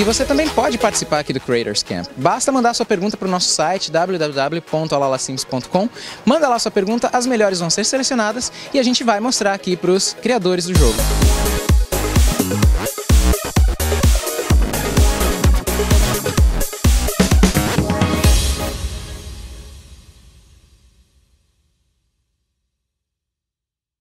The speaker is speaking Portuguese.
E você também pode participar aqui do Creators Camp. Basta mandar sua pergunta para o nosso site www.alalasims.com. Manda lá sua pergunta, as melhores vão ser selecionadas e a gente vai mostrar aqui para os criadores do jogo.